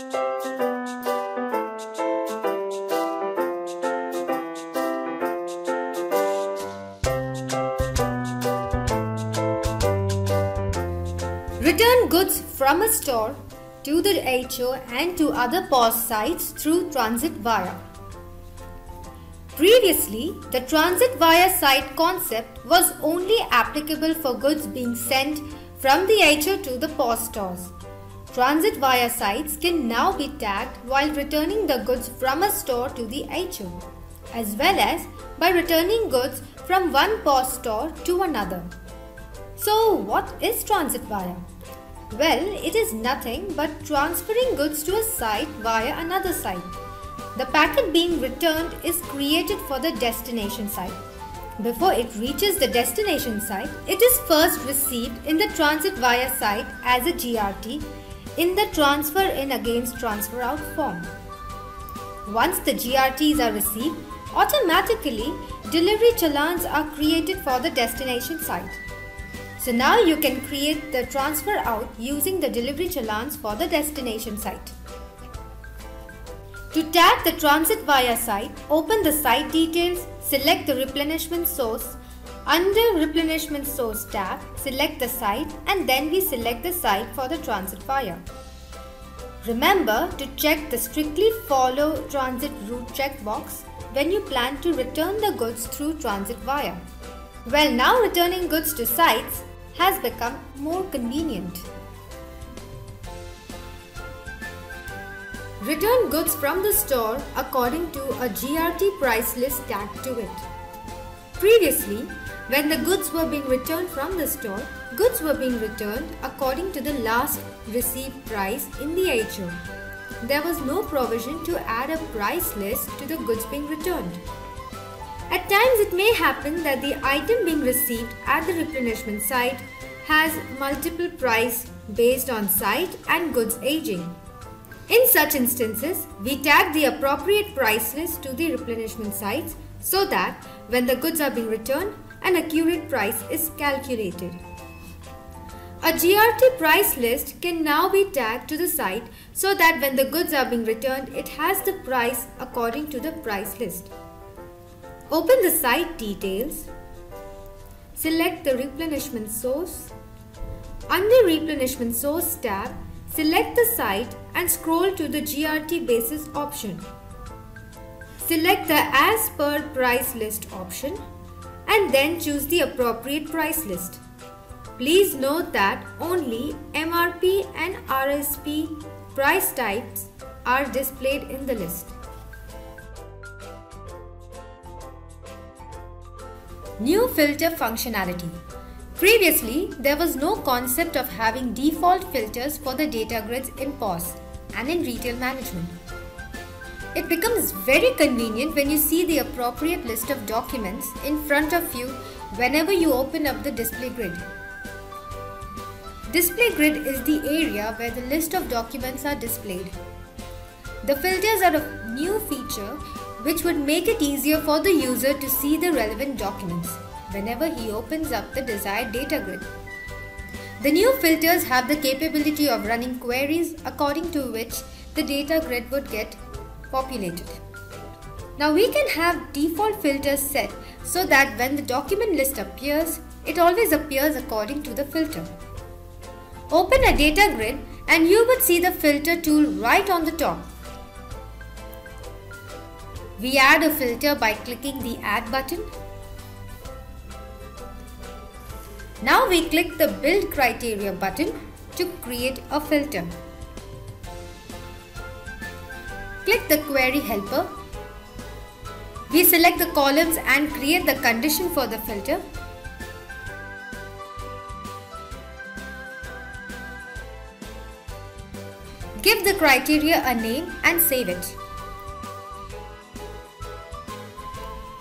Return goods from a store to the HO and to other POS sites through transit via. Previously, the transit via site concept was only applicable for goods being sent from the HO to the POS stores. Transit via sites can now be tagged while returning the goods from a store to the HO, as well as by returning goods from one POS store to another. So, what is transit via? Well, it is nothing but transferring goods to a site via another site. The packet being returned is created for the destination site. Before it reaches the destination site, it is first received in the transit via site as a GRT in the transfer in against transfer out form. Once the GRTs are received, automatically delivery challans are created for the destination site. So now you can create the transfer out using the delivery challans for the destination site. To tag the transit via site, open the site details, select the replenishment source. Under replenishment source tab, select the site and then we select the site for the transit via. Remember to check the strictly follow transit route checkbox when you plan to return the goods through transit via. Well, now returning goods to sites has become more convenient. Return goods from the store according to a GRT price list tagged to it. Previously, when the goods were being returned from the store, goods were being returned according to the last received price in the HO. There was no provision to add a price list to the goods being returned. At times it may happen that the item being received at the replenishment site has multiple price based on site and goods aging. In such instances, we tag the appropriate price list to the replenishment sites so that when the goods are being returned, an accurate price is calculated. A GRT price list can now be tagged to the site so that when the goods are being returned, it has the price according to the price list. Open the site details. Select the replenishment source. Under replenishment source tab, select the site and scroll to the GRT basis option. Select the as per price list option and then choose the appropriate price list. Please note that only MRP and RSP price types are displayed in the list. New filter functionality. Previously, there was no concept of having default filters for the data grids in POS and in retail management. It becomes very convenient when you see the appropriate list of documents in front of you whenever you open up the display grid. Display grid is the area where the list of documents are displayed. The filters are a new feature which would make it easier for the user to see the relevant documents whenever he opens up the desired data grid. The new filters have the capability of running queries according to which the data grid would get populated. Now we can have default filters set so that when the document list appears, it always appears according to the filter. Open a data grid and you would see the filter tool right on the top. We add a filter by clicking the add button. Now we click the build criteria button to create a filter. Click the query helper. We select the columns and create the condition for the filter. Give the criteria a name and save it.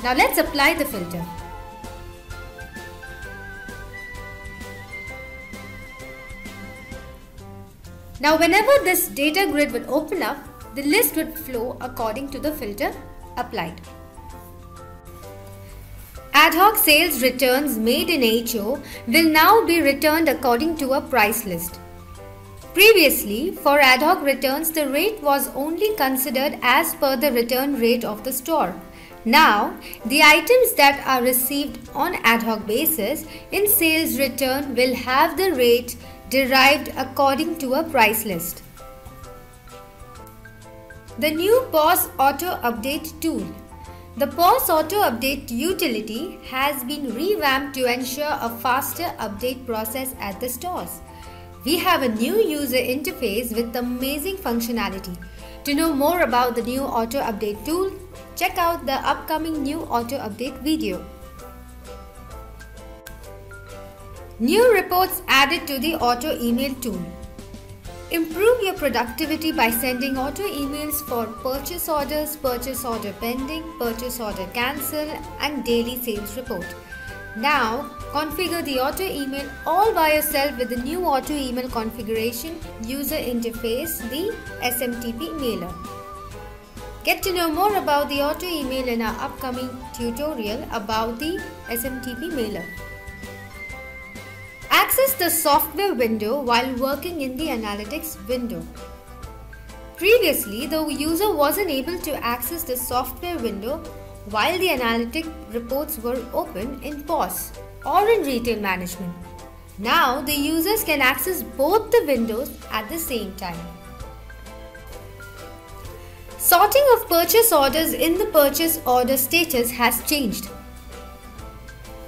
Now let's apply the filter. Now whenever this data grid would open up, the list would flow according to the filter applied. Ad hoc sales returns made in HO will now be returned according to a price list. Previously, for ad hoc returns, the rate was only considered as per the return rate of the store. Now, the items that are received on ad hoc basis in sales return will have the rate derived according to a price list. The new POS Auto Update tool. The POS Auto Update utility has been revamped to ensure a faster update process at the stores. We have a new user interface with amazing functionality. To know more about the new Auto Update tool, check out the upcoming new Auto Update video. New reports added to the Auto Email tool. Improve your productivity by sending auto emails for purchase orders, purchase order pending, purchase order cancel and daily sales report. Now, configure the auto email all by yourself with the new auto email configuration user interface, the SMTP mailer. Get to know more about the auto email in our upcoming tutorial about the SMTP mailer. Access the software window while working in the analytics window. Previously, the user wasn't able to access the software window while the analytic reports were open in POS or in retail management. Now, the users can access both the windows at the same time. Sorting of purchase orders in the purchase order status has changed.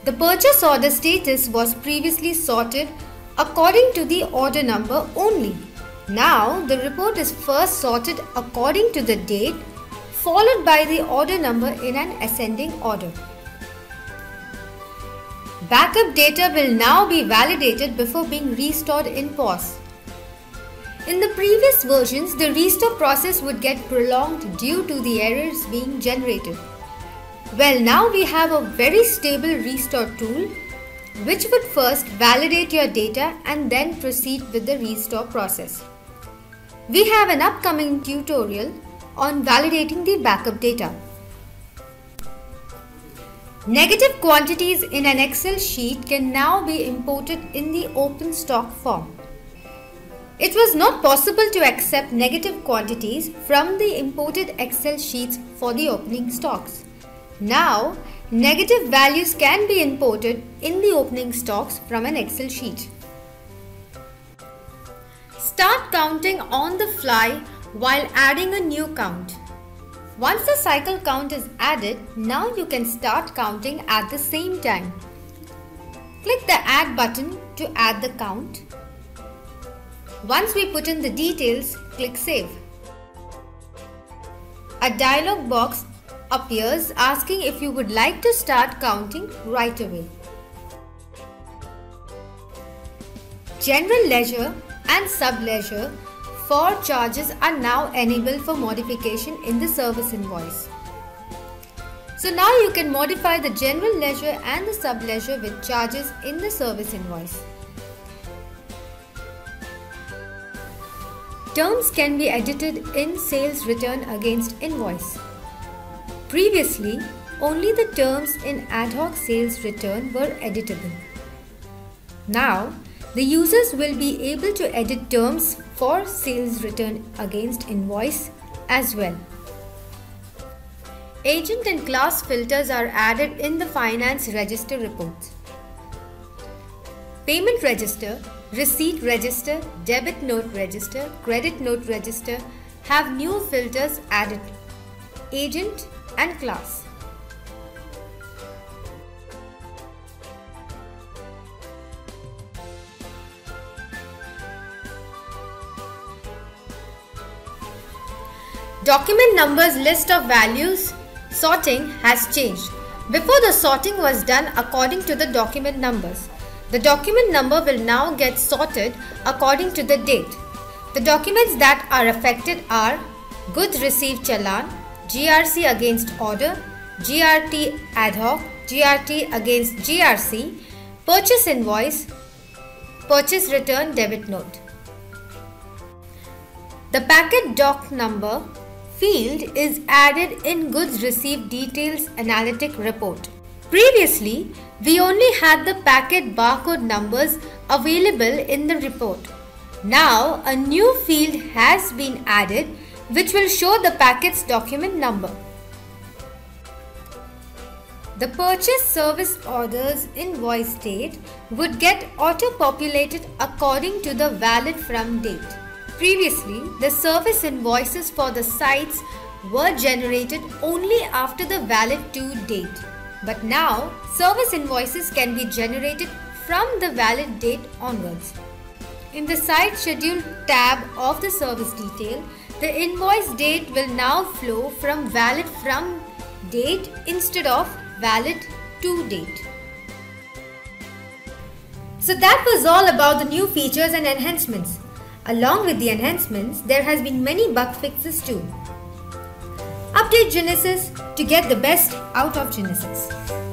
The purchase order status was previously sorted according to the order number only. Now the report is first sorted according to the date followed by the order number in an ascending order. Backup data will now be validated before being restored in POS. In the previous versions, the restore process would get prolonged due to the errors being generated. Well, now we have a very stable restore tool which would first validate your data and then proceed with the restore process. We have an upcoming tutorial on validating the backup data. Negative quantities in an Excel sheet can now be imported in the open stock form. It was not possible to accept negative quantities from the imported Excel sheets for the opening stocks. Now, negative values can be imported in the opening stocks from an Excel sheet. Start counting on the fly while adding a new count. Once the cycle count is added, now you can start counting at the same time. Click the add button to add the count. Once we put in the details, click save. A dialog box appears asking if you would like to start counting right away. General ledger and sub-ledger for charges are now enabled for modification in the service invoice. So now you can modify the general ledger and the sub-ledger with charges in the service invoice. Terms can be edited in sales return against invoice. Previously, only the terms in ad hoc sales return were editable. Now, the users will be able to edit terms for sales return against invoice as well. Agent and class filters are added in the finance register reports. Payment register, receipt register, debit note register, credit note register have new filters added. Agent and class. Document numbers list of values sorting has changed. Before the sorting was done according to the document numbers. The document number will now get sorted according to the date. The documents that are affected are Goods Received Challan, GRC against order, GRT ad hoc, GRT against GRC, purchase invoice, purchase return debit note. The packet doc number field is added in goods received details analytic report. Previously, we only had the packet barcode numbers available in the report. Now a new field has been added which will show the packet's document number. The purchase service orders invoice date would get auto-populated according to the valid from date. Previously, the service invoices for the sites were generated only after the valid to date. But now, service invoices can be generated from the valid date onwards. In the site schedule tab of the service detail, the invoice date will now flow from valid from date instead of valid to date. So that was all about the new features and enhancements. Along with the enhancements, there has been many bug fixes too. Update Ginesys to get the best out of Ginesys.